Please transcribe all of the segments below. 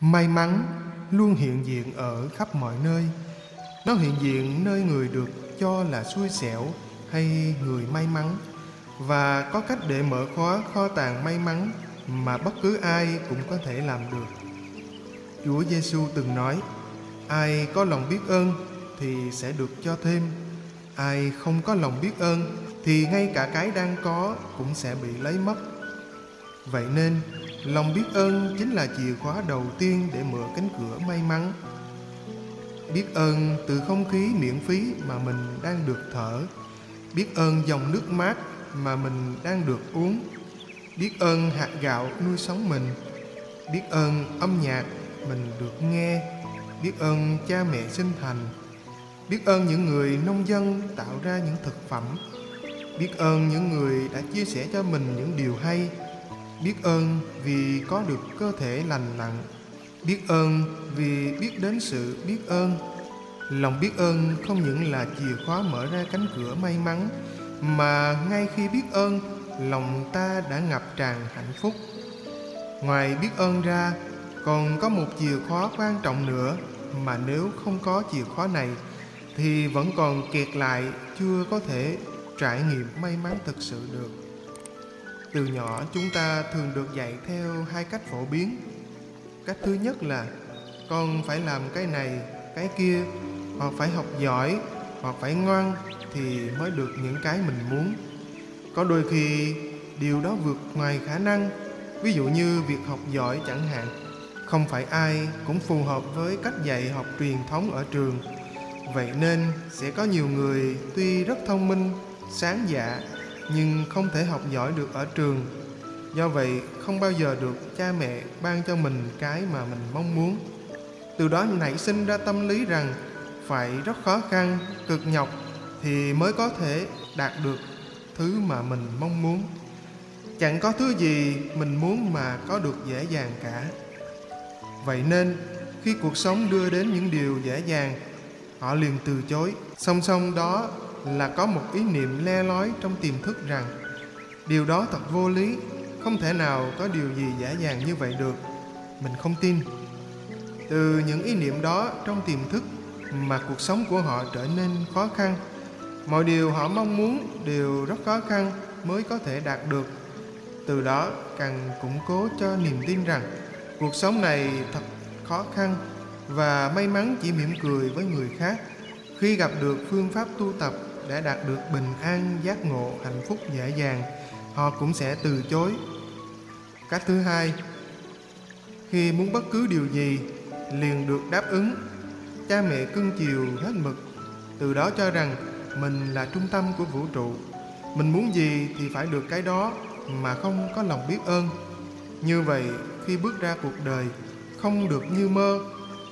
May mắn luôn hiện diện ở khắp mọi nơi. Nó hiện diện nơi người được cho là xui xẻo hay người may mắn và có cách để mở khóa kho tàng may mắn mà bất cứ ai cũng có thể làm được. Chúa Giêsu từng nói: Ai có lòng biết ơn thì sẽ được cho thêm. Ai không có lòng biết ơn thì ngay cả cái đang có cũng sẽ bị lấy mất. Vậy nên, lòng biết ơn chính là chìa khóa đầu tiên để mở cánh cửa may mắn. Biết ơn từ không khí miễn phí mà mình đang được thở. Biết ơn dòng nước mát mà mình đang được uống. Biết ơn hạt gạo nuôi sống mình. Biết ơn âm nhạc mình được nghe. Biết ơn cha mẹ sinh thành. Biết ơn những người nông dân tạo ra những thực phẩm. Biết ơn những người đã chia sẻ cho mình những điều hay biết ơn vì có được cơ thể lành lặn. Biết ơn vì biết đến sự biết ơn. Lòng biết ơn không những là chìa khóa mở ra cánh cửa may mắn, mà ngay khi biết ơn, lòng ta đã ngập tràn hạnh phúc. Ngoài biết ơn ra, còn có một chìa khóa quan trọng nữa, mà nếu không có chìa khóa này, thì vẫn còn kẹt lại, chưa có thể trải nghiệm may mắn thực sự được từ nhỏ chúng ta thường được dạy theo hai cách phổ biến. Cách thứ nhất là, con phải làm cái này, cái kia, hoặc phải học giỏi, hoặc phải ngoan thì mới được những cái mình muốn. Có đôi khi, điều đó vượt ngoài khả năng, ví dụ như việc học giỏi chẳng hạn. Không phải ai cũng phù hợp với cách dạy học truyền thống ở trường. Vậy nên sẽ có nhiều người tuy rất thông minh, sáng dạ nhưng không thể học giỏi được ở trường. Do vậy, không bao giờ được cha mẹ ban cho mình cái mà mình mong muốn. Từ đó nảy sinh ra tâm lý rằng phải rất khó khăn, cực nhọc thì mới có thể đạt được thứ mà mình mong muốn. Chẳng có thứ gì mình muốn mà có được dễ dàng cả. Vậy nên, khi cuộc sống đưa đến những điều dễ dàng, họ liền từ chối. Song song đó là có một ý niệm le lói trong tiềm thức rằng điều đó thật vô lý, không thể nào có điều gì dễ dàng như vậy được. Mình không tin. Từ những ý niệm đó trong tiềm thức mà cuộc sống của họ trở nên khó khăn. Mọi điều họ mong muốn đều rất khó khăn mới có thể đạt được. Từ đó, càng củng cố cho niềm tin rằng cuộc sống này thật khó khăn và may mắn chỉ mỉm cười với người khác khi gặp được phương pháp tu tập đã đạt được bình an, giác ngộ, hạnh phúc dễ dàng, họ cũng sẽ từ chối. Cách thứ hai, khi muốn bất cứ điều gì liền được đáp ứng. Cha mẹ cưng chiều hết mực, từ đó cho rằng mình là trung tâm của vũ trụ. Mình muốn gì thì phải được cái đó mà không có lòng biết ơn. Như vậy, khi bước ra cuộc đời, không được như mơ,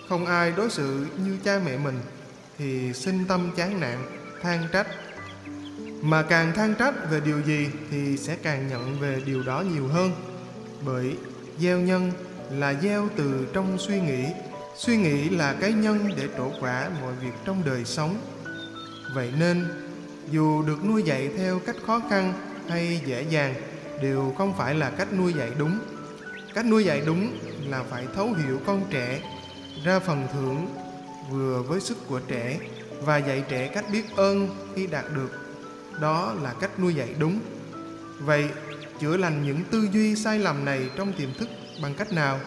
không ai đối xử như cha mẹ mình, thì sinh tâm chán nản than trách. Mà càng than trách về điều gì thì sẽ càng nhận về điều đó nhiều hơn. Bởi gieo nhân là gieo từ trong suy nghĩ. Suy nghĩ là cái nhân để trổ quả mọi việc trong đời sống. Vậy nên, dù được nuôi dạy theo cách khó khăn hay dễ dàng, đều không phải là cách nuôi dạy đúng. Cách nuôi dạy đúng là phải thấu hiểu con trẻ, ra phần thưởng vừa với sức của trẻ và dạy trẻ cách biết ơn khi đạt được. Đó là cách nuôi dạy đúng. Vậy, chữa lành những tư duy sai lầm này trong tiềm thức bằng cách nào?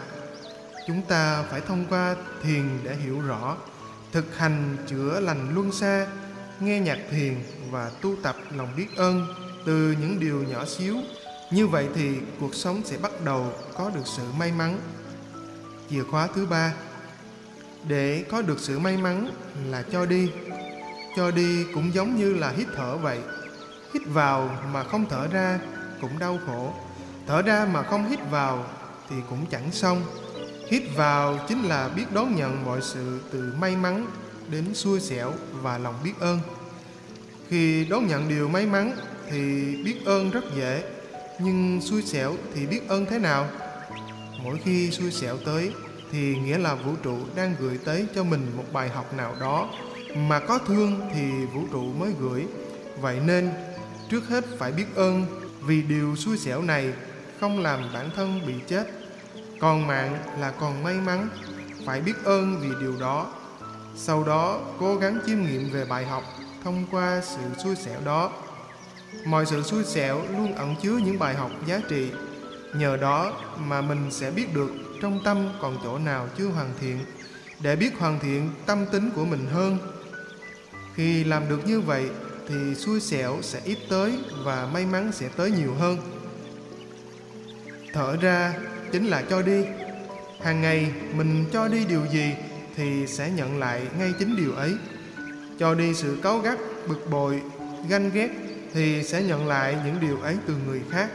Chúng ta phải thông qua thiền để hiểu rõ, thực hành chữa lành luân xa, nghe nhạc thiền và tu tập lòng biết ơn từ những điều nhỏ xíu. Như vậy thì cuộc sống sẽ bắt đầu có được sự may mắn. Chìa khóa thứ ba, để có được sự may mắn là cho đi cho đi cũng giống như là hít thở vậy. Hít vào mà không thở ra cũng đau khổ. Thở ra mà không hít vào thì cũng chẳng xong. Hít vào chính là biết đón nhận mọi sự từ may mắn đến xui xẻo và lòng biết ơn. Khi đón nhận điều may mắn thì biết ơn rất dễ, nhưng xui xẻo thì biết ơn thế nào? Mỗi khi xui xẻo tới thì nghĩa là vũ trụ đang gửi tới cho mình một bài học nào đó mà có thương thì vũ trụ mới gửi. Vậy nên, trước hết phải biết ơn vì điều xui xẻo này không làm bản thân bị chết. Còn mạng là còn may mắn. Phải biết ơn vì điều đó. Sau đó, cố gắng chiêm nghiệm về bài học thông qua sự xui xẻo đó. Mọi sự xui xẻo luôn ẩn chứa những bài học giá trị. Nhờ đó mà mình sẽ biết được trong tâm còn chỗ nào chưa hoàn thiện, để biết hoàn thiện tâm tính của mình hơn khi làm được như vậy, thì xui xẻo sẽ ít tới và may mắn sẽ tới nhiều hơn. Thở ra chính là cho đi. Hàng ngày mình cho đi điều gì thì sẽ nhận lại ngay chính điều ấy. Cho đi sự cáu gắt, bực bội, ganh ghét thì sẽ nhận lại những điều ấy từ người khác.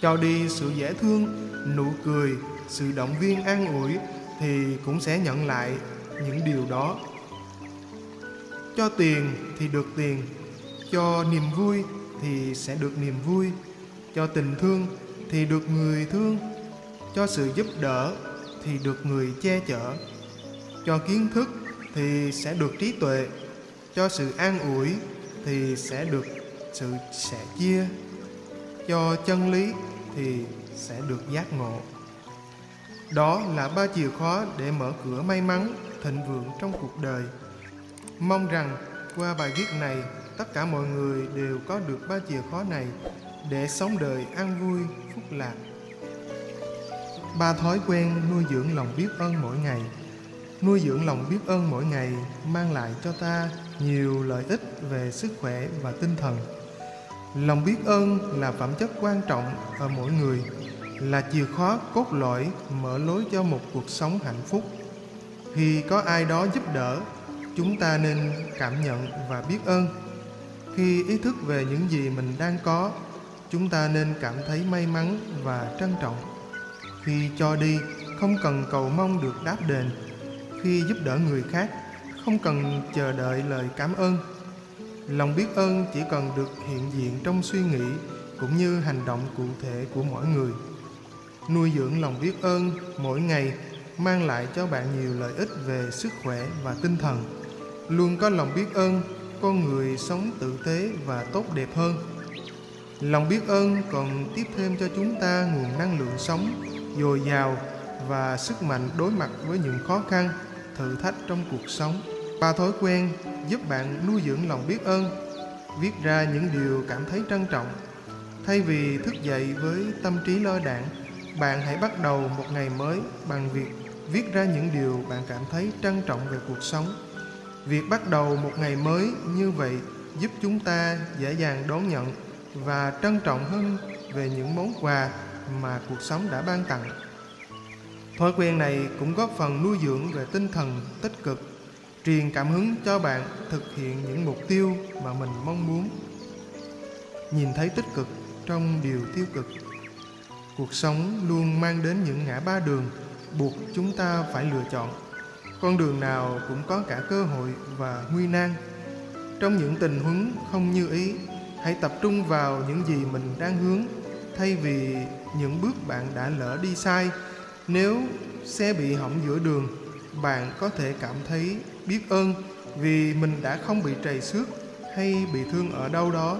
Cho đi sự dễ thương, nụ cười, sự động viên an ủi thì cũng sẽ nhận lại những điều đó cho tiền thì được tiền, cho niềm vui thì sẽ được niềm vui. Cho tình thương thì được người thương, cho sự giúp đỡ thì được người che chở. Cho kiến thức thì sẽ được trí tuệ, cho sự an ủi thì sẽ được sự sẻ chia. Cho chân lý thì sẽ được giác ngộ. Đó là ba chìa khóa để mở cửa may mắn thịnh vượng trong cuộc đời mong rằng qua bài viết này, tất cả mọi người đều có được ba chìa khóa này để sống đời an vui, phúc lạc. Ba thói quen nuôi dưỡng lòng biết ơn mỗi ngày. Nuôi dưỡng lòng biết ơn mỗi ngày mang lại cho ta nhiều lợi ích về sức khỏe và tinh thần. Lòng biết ơn là phẩm chất quan trọng ở mỗi người, là chìa khóa cốt lõi mở lối cho một cuộc sống hạnh phúc. Khi có ai đó giúp đỡ chúng ta nên cảm nhận và biết ơn. Khi ý thức về những gì mình đang có, chúng ta nên cảm thấy may mắn và trân trọng. Khi cho đi, không cần cầu mong được đáp đền. Khi giúp đỡ người khác, không cần chờ đợi lời cảm ơn. Lòng biết ơn chỉ cần được hiện diện trong suy nghĩ cũng như hành động cụ thể của mỗi người. Nuôi dưỡng lòng biết ơn mỗi ngày mang lại cho bạn nhiều lợi ích về sức khỏe và tinh thần luôn có lòng biết ơn con người sống tử tế và tốt đẹp hơn. Lòng biết ơn còn tiếp thêm cho chúng ta nguồn năng lượng sống dồi dào và sức mạnh đối mặt với những khó khăn thử thách trong cuộc sống. Ba thói quen giúp bạn nuôi dưỡng lòng biết ơn viết ra những điều cảm thấy trân trọng. Thay vì thức dậy với tâm trí lơ đạn, bạn hãy bắt đầu một ngày mới bằng việc viết ra những điều bạn cảm thấy trân trọng về cuộc sống việc bắt đầu một ngày mới như vậy giúp chúng ta dễ dàng đón nhận và trân trọng hơn về những món quà mà cuộc sống đã ban tặng. Thói quen này cũng góp phần nuôi dưỡng về tinh thần tích cực, truyền cảm hứng cho bạn thực hiện những mục tiêu mà mình mong muốn. Nhìn thấy tích cực trong điều tiêu cực, cuộc sống luôn mang đến những ngã ba đường buộc chúng ta phải lựa chọn con đường nào cũng có cả cơ hội và nguy nan. Trong những tình huống không như ý, hãy tập trung vào những gì mình đang hướng, thay vì những bước bạn đã lỡ đi sai. Nếu xe bị hỏng giữa đường, bạn có thể cảm thấy biết ơn vì mình đã không bị trầy xước hay bị thương ở đâu đó.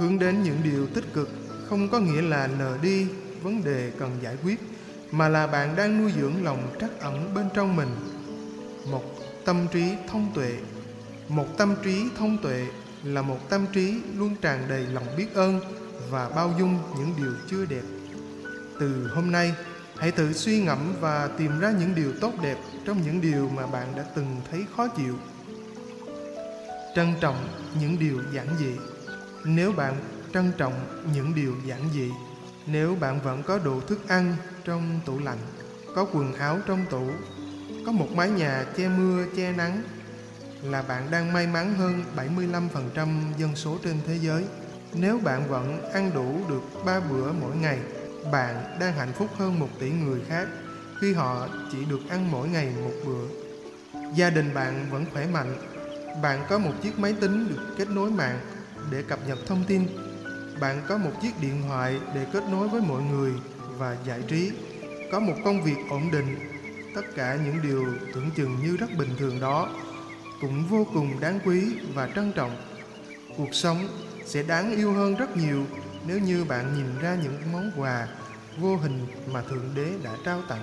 Hướng đến những điều tích cực không có nghĩa là nờ đi, vấn đề cần giải quyết mà là bạn đang nuôi dưỡng lòng trắc ẩn bên trong mình. Một tâm trí thông tuệ. Một tâm trí thông tuệ là một tâm trí luôn tràn đầy lòng biết ơn và bao dung những điều chưa đẹp. Từ hôm nay, hãy tự suy ngẫm và tìm ra những điều tốt đẹp trong những điều mà bạn đã từng thấy khó chịu. Trân trọng những điều giản dị. Nếu bạn trân trọng những điều giản dị, nếu bạn vẫn có đủ thức ăn trong tủ lạnh có quần áo trong tủ có một mái nhà che mưa che nắng là bạn đang may mắn hơn 75% dân số trên thế giới. Nếu bạn vẫn ăn đủ được 3 bữa mỗi ngày, bạn đang hạnh phúc hơn một tỷ người khác khi họ chỉ được ăn mỗi ngày một bữa. Gia đình bạn vẫn khỏe mạnh, bạn có một chiếc máy tính được kết nối mạng để cập nhật thông tin. Bạn có một chiếc điện thoại để kết nối với mọi người và giải trí. Có một công việc ổn định. Tất cả những điều tưởng chừng như rất bình thường đó, cũng vô cùng đáng quý và trân trọng. Cuộc sống sẽ đáng yêu hơn rất nhiều nếu như bạn nhìn ra những món quà vô hình mà Thượng Đế đã trao tặng.